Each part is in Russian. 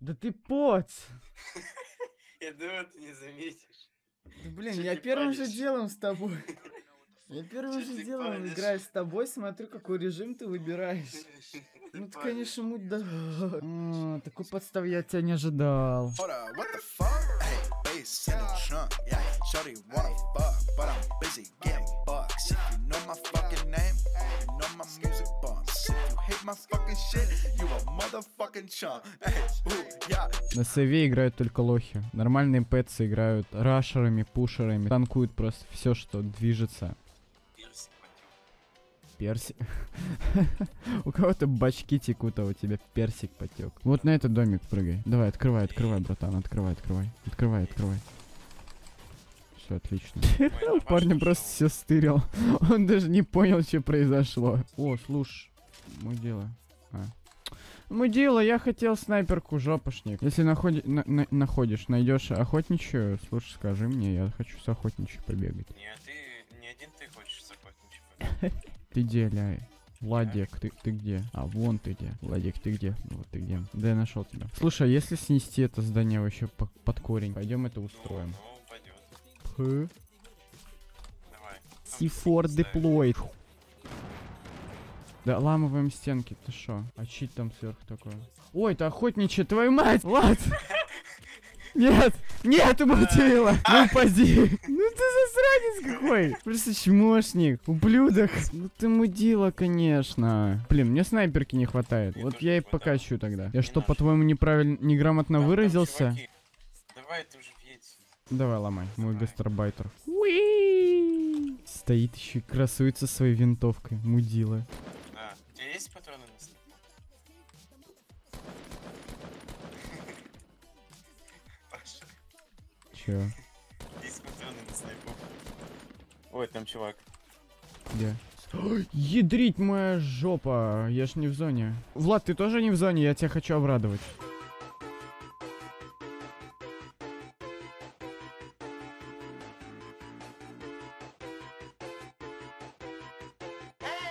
Да ты поц! Я думаю, ты не заметишь. Да, блин, я первым же делом с тобой. Я первым же делом играю с тобой, смотрю, какой режим ты выбираешь. Ну ты, конечно, муть да. А, Такой подстав я тебя не ожидал. Yeah. Shorty wanna fuck, but I'm busy getting На сейве играют только лохи. Нормальные пэтсы играют рашерами, пушерами. Танкуют просто все, что движется. Персик. У кого-то бачки текут, а у тебя персик потек. Вот на этот домик прыгай. Давай, открывай, открывай, братан, открывай, открывай. Открывай, открывай. Все отлично. У парня просто все стырил. Он даже не понял, что произошло. О, слушай, мы дело. А. Дело, я хотел снайперку жопошник. Если находи- на- на- находишь, найдешь охотничью, слушай, скажи мне, я хочу с охотничьей побегать. Не, ты, не один ты хочешь закончить. Ты где, ляй? Владик, ты, ты где? А, вон ты где. Владик, ты где? Вот ты где. Да я нашел тебя. Слушай, а если снести это здание вообще по- под корень? Пойдем это устроим. Ну. П. Давай. C4 deployed. Да, ламываем стенки, ты шо? А чит там сверху такое? Ой, это охотничья, твою мать! Влад! Нет! Нет, умутила! Ну упади! Ну ты засранец какой! Просто чмошник, ублюдок! Ну ты мудила, конечно! Блин, мне снайперки не хватает. Вот я и покачу тогда. Я что, по-твоему, неправильно, неграмотно выразился? Давай, ты уже. Давай, ломай, мой гастарбайтер. Уи! Стоит еще и красуется своей винтовкой, мудила. Тебя есть патроны на снайпу? Паша, Че? есть патроны на снайпу? Ой, там чувак. Где? Ядрить моя жопа, я ж не в зоне. Влад, ты тоже не в зоне, я тебя хочу обрадовать.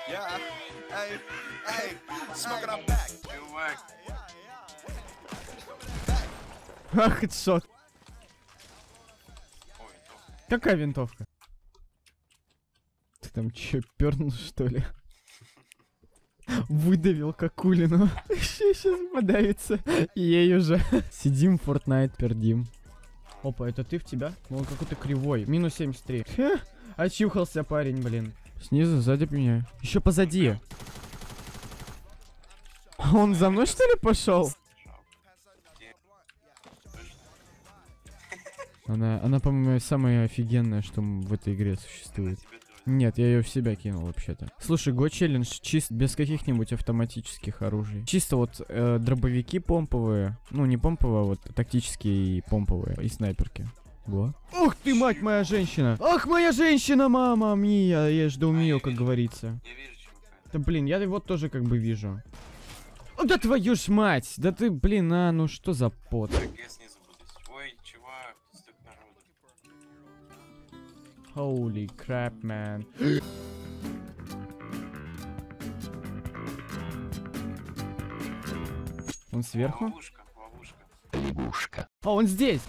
Yeah, hey, hey, smoking out back. Чувак. Ах, топ. Какая винтовка? Ты там че, пернул что ли? Выдавил какулину. Сейчас подавится. Ей уже. Сидим, Fortnite пердим. Опа, это ты в тебя? Ну, он какой-то кривой. Минус 73. Хе, Очухался парень, блин. Снизу, сзади меня. Еще позади. Он за мной что ли пошел? Она, она, по-моему, самая офигенная, что в этой игре существует. Нет, я ее в себя кинул вообще-то. Слушай, го челлендж чисто без каких-нибудь автоматических оружий. Чисто вот э, дробовики помповые. Ну, не помповые, а вот тактические и помповые. И снайперки. Го. Ух ты, мать моя женщина! Ах, моя женщина, мама мия! Я жду мию, как говорится. Да блин, я его тоже как бы вижу. О, да твою ж мать! Да ты, блин, а, ну что за пот? Ой, чувак. Holy crap, man. Он сверху? Ловушка, ловушка. А, он здесь!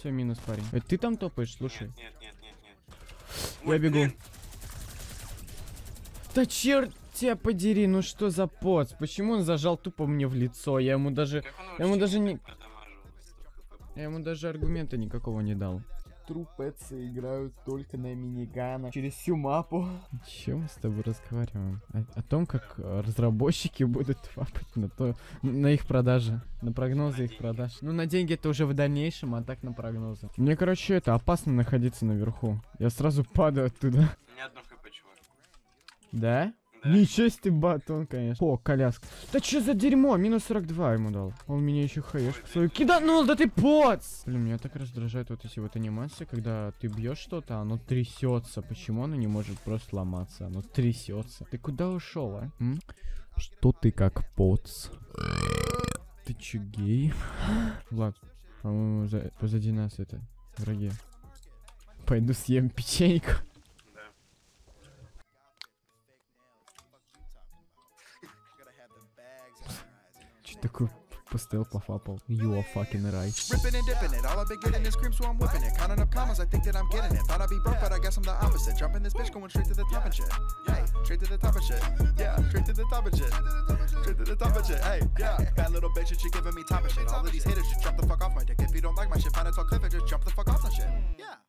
Все, минус парень. Это ты там топаешь, слушай? Нет, нет, нет, нет, нет. Я Ой, бегу. блин, Да черт тебя подери, ну что за поц? Почему он зажал тупо мне в лицо? Я ему даже... Я ему даже не-. Я ему даже аргумента никакого не дал. Трупецы играют только на миниганах через всю мапу. Чем мы с тобой разговариваем? О, о том, как э, разработчики будут фапать на то, на их продажи, на прогнозы их продаж. Ну, на деньги это уже в дальнейшем, а так на прогнозы. Мне, короче, это опасно находиться наверху. Я сразу падаю оттуда. У меня одно хп, чувак. Да? Да. Ничего себе ты батон, конечно. О, коляска. Да что за дерьмо? Минус 42 ему дал. Он меня еще хаешку свою киданул, да ты поц! Блин, меня так раздражает вот эти вот анимации, когда ты бьешь что-то, оно трясется. Почему оно не может просто ломаться? Оно трясется. Ты куда ушел, а? М? Что ты как поц? Ты че гей? Влад, по-моему, за- позади нас это враги. Пойду съем печеньку. cook pastel puffapple. You are fucking right. Ripping and dipping it. All I've been getting is cream, so I'm whipping it. Counting up commas, I think that I'm getting it. Thought I'd be broke, but I guess I'm the opposite. Jumping this bitch, going straight to the top and shit. Hey, straight to the top of shit. Yeah, straight to the top of shit. Straight to the top and shit. Hey, yeah. Bad little bitch, and she giving me top of shit. All of these haters just jump the fuck off my dick. If you don't like my shit, find a tall cliff and just jump the fuck off that shit. Yeah.